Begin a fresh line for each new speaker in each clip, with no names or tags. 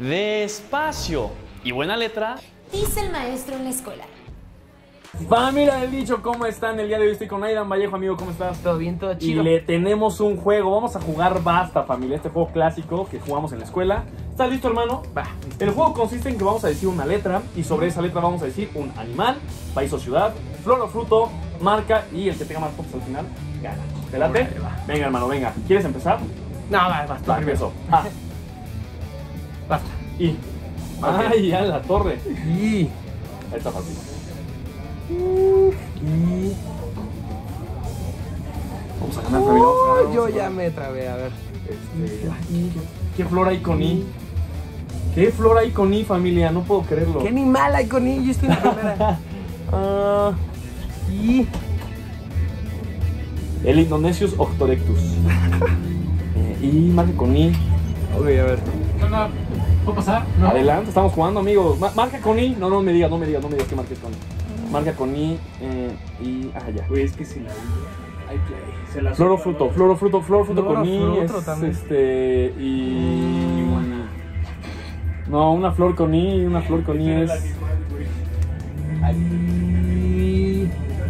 Despacio y buena letra.
Dice el maestro en la escuela.
Familia del dicho, ¿cómo están? El día de hoy estoy con Aidan Vallejo, amigo, ¿cómo estás?
Todo bien, todo
Y
chido.
le tenemos un juego, vamos a jugar Basta, familia, este juego clásico que jugamos en la escuela. ¿Estás listo, hermano?
Va.
El juego consiste en que vamos a decir una letra y sobre esa letra vamos a decir un animal, país o ciudad, flor o fruto, marca y el que tenga más puntos al final gana. ¿Te late?
Órale, va.
Venga, hermano, venga. ¿Quieres empezar?
No, va, basta.
Va, empiezo. A,
Basta.
I. Ay, ya la torre.
Y.
Ahí está fácil.
Y.
Vamos a ganar, familia, vamos a ganar. vamos
yo
a
ya
ganar.
me trabé, a ver.
Este, ay, ¿qué, qué flor hay con I? ¿Qué flor hay con I, familia? No puedo creerlo.
¿Qué animal hay con él? Yo estoy en la primera.
Ah,
y.
el Indonesius Octorectus. Eh, y marca con I.
Ok, a ver.
¿Puedo pasar?
Adelante, estamos jugando, amigos. Ma- marca con I. No, no me digas, no me digas, no me digas que marques con I. Marca con I. eh, y. Ah, ya.
Güey, es que si la hay play. Se la
Flor o
sopla,
fruto,
¿no?
flor o fruto, flor o fruto con I. es,
también.
este. Y.
Iguana.
No, una flor con I, una flor con I es.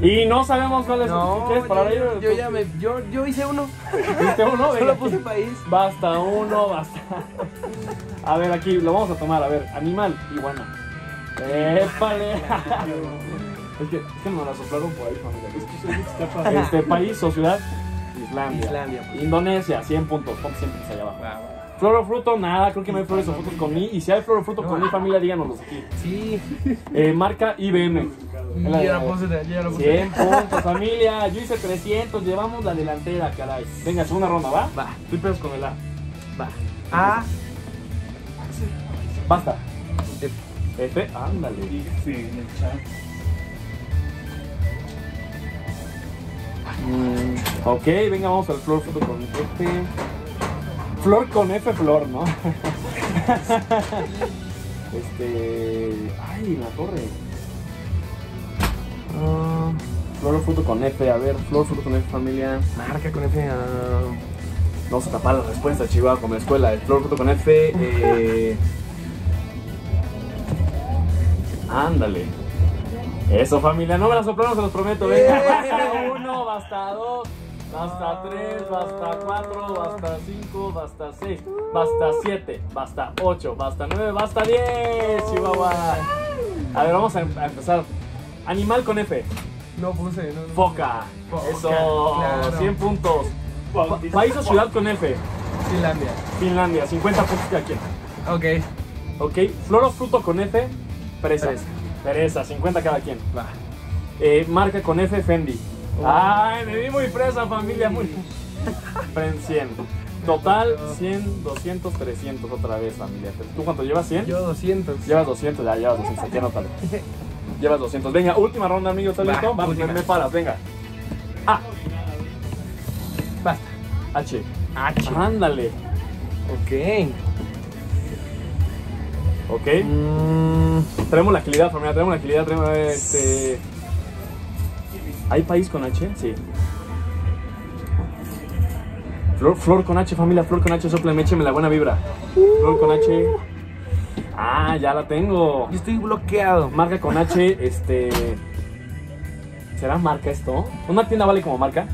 Y.
No sabemos cuál es.
No,
¿Quieres parar
yo,
ahí?
yo ya me. Yo, yo hice uno.
¿Viste uno? Venga,
Solo
aquí.
puse país.
Basta uno, basta. A ver, aquí lo vamos a tomar. A ver, animal, iguana. ¡Épale! Es que, es que nos la soplaron por ahí, familia.
Para-
Este país o ciudad, Islandia.
Islandia, pues.
Indonesia, 100 puntos. Ponte 100 puntos allá abajo.
Va, va.
Flor o fruto, nada. Creo que no hay flores o frutos con mi. Y si hay flor o fruto con mi familia, díganoslos aquí.
Sí.
Eh, marca IBM.
Ya lo puse, yo ya lo puse.
100 puntos, familia. Yo hice 300. Llevamos la delantera, caray. Venga, segunda ronda, ¿va?
Va.
Tú empiezas con el A.
Va. A.
Basta.
F.
F, ándale.
Sí, en el chat.
Mm, ok, venga, vamos al flor fruto con F. Flor con F, flor, ¿no? este. Ay, la torre. Flor fruto con F, a ver, flor fruto con F, familia.
Marca con F. ah.
Vamos a tapar las respuestas, Chihuahua, como la escuela. El flor fruto con F. Eh... Ándale. Eso, familia. No me la soplaron, se los prometo. Venga, basta uno, basta dos, basta tres, basta cuatro, basta cinco, basta seis, basta siete, basta ocho, basta nueve, basta diez, Chihuahua. A ver, vamos a, em- a empezar. Animal con F.
No puse. No,
Foca.
Foca,
Eso.
claro.
100 puntos. Pa- país o ciudad con F.
Finlandia.
Finlandia, 50 puntos cada quien.
Ok.
Ok, flor o fruto con F, fresa.
Fresa.
Fresa, 50 cada quien.
Va.
Eh, marca con F, Fendi.
Oh.
Ay, me vi muy fresa, familia, muy. Fren 100. Total, 100, 200, 300 otra vez, familia. ¿Tú cuánto llevas? 100?
Yo 200.
Llevas 200, ya llevas 200, aquí anótalo. Llevas 200. Venga, última ronda, amigo, ¿estás listo? Vamos, me, me paras, venga. A,
Basta.
H.
H.
Ándale.
Ok.
Ok.
Mm,
Traemos la agilidad, familia, traemos la agilidad, traemos este. ¿Hay país con H? Sí. Flor, flor con H, familia, flor con H, sople, écheme la buena vibra. Flor con H. Ah, ya la tengo.
yo estoy bloqueado.
Marca con H, este. ¿Será marca esto? ¿Una tienda vale como marca?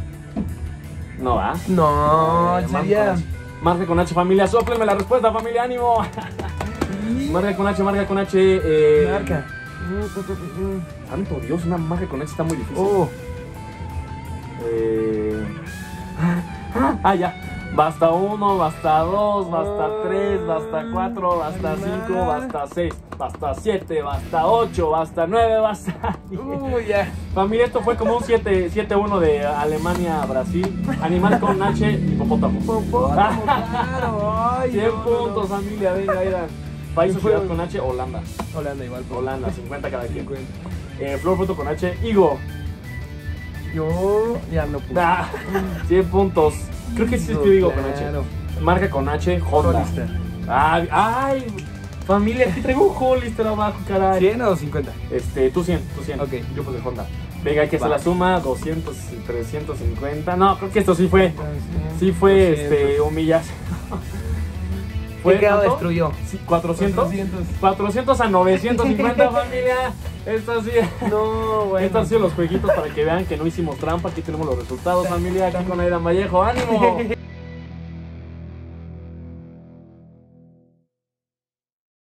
No, ¿va?
No,
Eh,
sería.
Marca con H. Familia, sópleme la respuesta, familia, ánimo. Marca con H, marca con H. Eh,
Marca.
Santo Dios, una marca con H está muy difícil.
Oh.
Eh, Ah, ya. Basta uno, basta dos, basta tres, basta cuatro, basta cinco, basta seis, basta siete, basta ocho, basta nueve, basta diez.
Uy, ya.
Familia, esto fue como un 7 7-1 de Alemania a Brasil. Animal con H, hipopótamo.
Hipopótamo, claro. Ay,
100
no, no, no.
puntos, familia, venga, era. País o ciudad con H, Holanda.
Holanda igual. pues.
Holanda, 50 cada quien.
50.
Eh, flor fruto con H, higo.
Yo ya no puse.
Ah, 100 puntos. Creo que sí es que digo con H. Marca con H, Honda.
Hollister.
Ay, ay, familia, aquí traigo un Hollister abajo, caray.
¿100 o 50?
Este, tú 100, tú 100.
Ok.
Yo puse Honda. Venga, hay que hacer la suma, 200, 350. No, creo que esto sí fue, sí fue,
200.
este. Fue,
quedado
¿cuánto?
destruyó.
Sí, 400.
400.
400 a 950 familia. Estas sí.
No, bueno.
Estos han sido los jueguitos para que vean que no hicimos trampa. Aquí tenemos los resultados, familia. Aquí con Aidan Vallejo. ¡Ánimo!